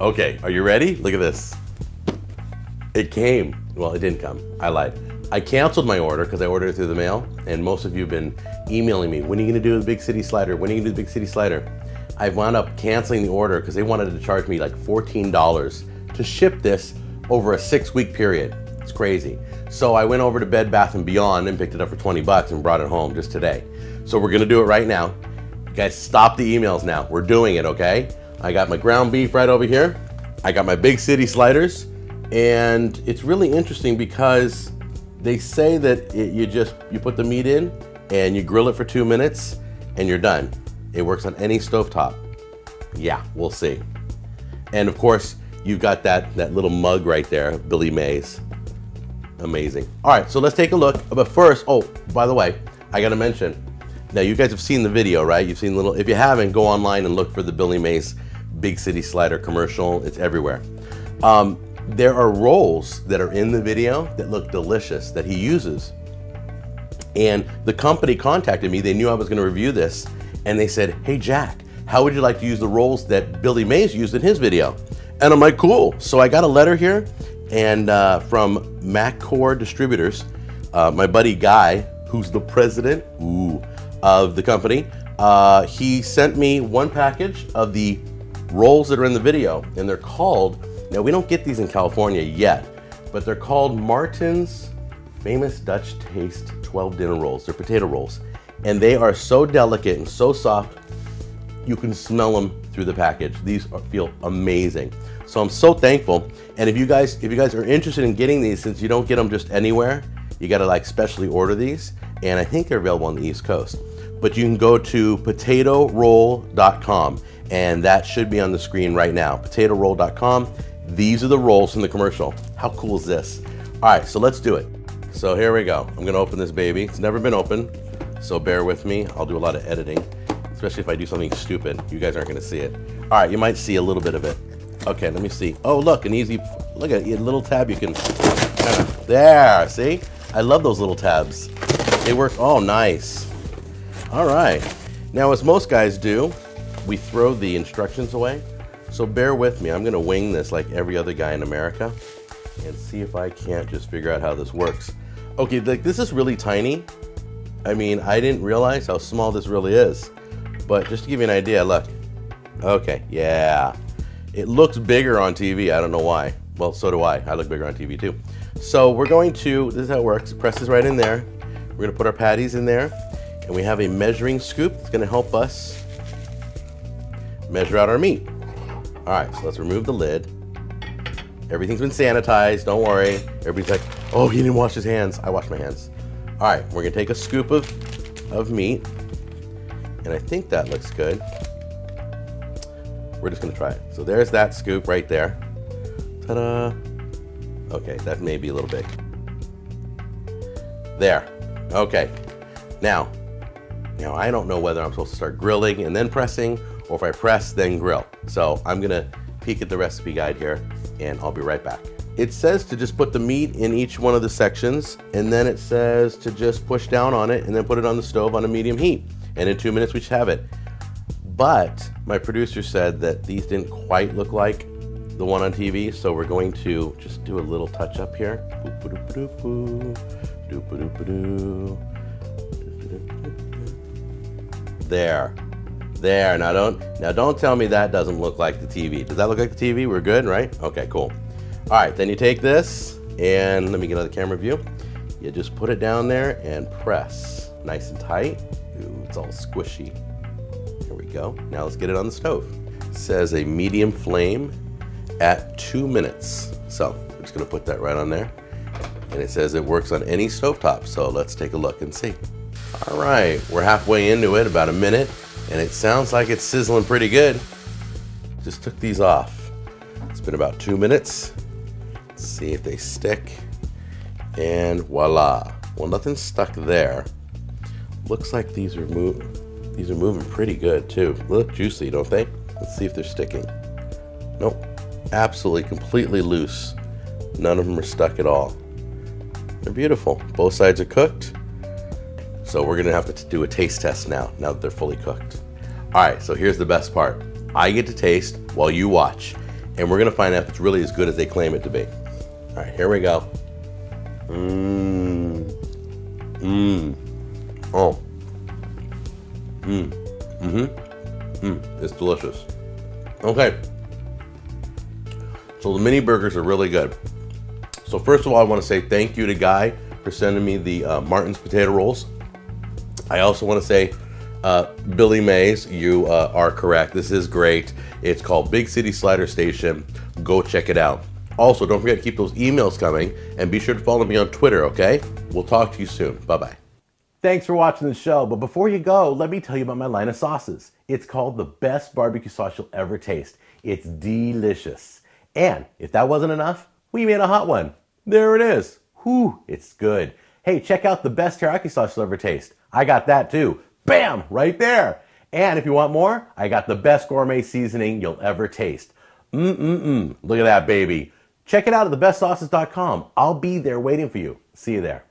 Okay, are you ready? Look at this. It came. Well, it didn't come. I lied. I canceled my order because I ordered it through the mail, and most of you have been emailing me, when are you gonna do the big city slider? When are you gonna do the big city slider? I wound up canceling the order because they wanted to charge me like $14 to ship this over a six week period. It's crazy. So I went over to Bed Bath & Beyond and picked it up for 20 bucks and brought it home just today. So we're gonna do it right now. guys, stop the emails now. We're doing it, okay? I got my ground beef right over here. I got my big city sliders. And it's really interesting because they say that it, you just, you put the meat in and you grill it for two minutes and you're done. It works on any stovetop. Yeah, we'll see. And of course, you've got that, that little mug right there, Billy Mays. Amazing. All right, so let's take a look. But first, oh, by the way, I gotta mention, now you guys have seen the video, right? You've seen little, if you haven't, go online and look for the Billy Mays Big City Slider commercial. It's everywhere. Um, there are rolls that are in the video that look delicious that he uses. And the company contacted me. They knew I was going to review this. And they said, Hey, Jack, how would you like to use the rolls that Billy Mays used in his video? And I'm like, Cool. So I got a letter here and uh, from MacCore Distributors, uh, my buddy Guy, who's the president ooh, of the company, uh, he sent me one package of the rolls that are in the video, and they're called now, we don't get these in California yet, but they're called Martin's Famous Dutch Taste 12 Dinner Rolls. They're potato rolls. And they are so delicate and so soft, you can smell them through the package. These are, feel amazing. So I'm so thankful. And if you guys, if you guys are interested in getting these, since you don't get them just anywhere, you gotta like specially order these. And I think they're available on the East Coast. But you can go to potatoroll.com and that should be on the screen right now. Potatoroll.com these are the rolls from the commercial. How cool is this? All right, so let's do it. So here we go. I'm gonna open this baby. It's never been opened, so bear with me. I'll do a lot of editing, especially if I do something stupid. You guys aren't gonna see it. All right, you might see a little bit of it. Okay, let me see. Oh, look, an easy, look at a little tab you can kind of, there, see? I love those little tabs. They work, oh, nice. All right. Now, as most guys do, we throw the instructions away. So bear with me. I'm going to wing this like every other guy in America and see if I can't just figure out how this works. Okay, like this is really tiny. I mean, I didn't realize how small this really is. But just to give you an idea, look. Okay, yeah. It looks bigger on TV. I don't know why. Well, so do I. I look bigger on TV too. So we're going to, this is how it works. Press this right in there. We're gonna put our patties in there. And we have a measuring scoop. It's gonna help us measure out our meat. All right, so let's remove the lid. Everything's been sanitized, don't worry. Everybody's like, oh, he didn't wash his hands. I washed my hands. All right, we're gonna take a scoop of, of meat, and I think that looks good. We're just gonna try it. So there's that scoop right there. Ta-da. Okay, that may be a little big. There, okay. Now, now I don't know whether I'm supposed to start grilling and then pressing, or if I press, then grill. So I'm gonna peek at the recipe guide here and I'll be right back. It says to just put the meat in each one of the sections and then it says to just push down on it and then put it on the stove on a medium heat. And in two minutes we should have it. But my producer said that these didn't quite look like the one on TV, so we're going to just do a little touch up here. There. There, now don't now don't tell me that doesn't look like the TV. Does that look like the TV? We're good, right? Okay, cool. All right, then you take this and let me get another camera view. You just put it down there and press nice and tight. Ooh, it's all squishy. Here we go. Now let's get it on the stove. It says a medium flame at two minutes. So I'm just gonna put that right on there. And it says it works on any stovetop. So let's take a look and see. All right, we're halfway into it, about a minute and it sounds like it's sizzling pretty good. Just took these off. It's been about two minutes. Let's see if they stick. And voila. Well, nothing's stuck there. Looks like these are moving. These are moving pretty good too. Look juicy, don't they? Let's see if they're sticking. Nope. Absolutely, completely loose. None of them are stuck at all. They're beautiful. Both sides are cooked. So we're gonna have to do a taste test now, now that they're fully cooked. All right, so here's the best part. I get to taste while you watch. and we're gonna find out if it's really as good as they claim it to be. All right, here we go. Mmm. Mmm. Oh. Mmm. Mm-hmm. Mmm. It's delicious. Okay. So the mini burgers are really good. So first of all, I want to say thank you to Guy for sending me the uh, Martin's potato rolls. I also want to say, uh, Billy Mays, you uh, are correct. This is great. It's called Big City Slider Station. Go check it out. Also, don't forget to keep those emails coming and be sure to follow me on Twitter, okay? We'll talk to you soon. Bye bye. Thanks for watching the show, but before you go, let me tell you about my line of sauces. It's called the best barbecue sauce you'll ever taste. It's delicious. And if that wasn't enough, we made a hot one. There it is. Whew, it's good. Hey, check out the best teriyaki sauce you'll ever taste. I got that too. Bam, right there. And if you want more, I got the best gourmet seasoning you'll ever taste. Mm-mm-mm. Look at that, baby. Check it out at thebestsauces.com. I'll be there waiting for you. See you there.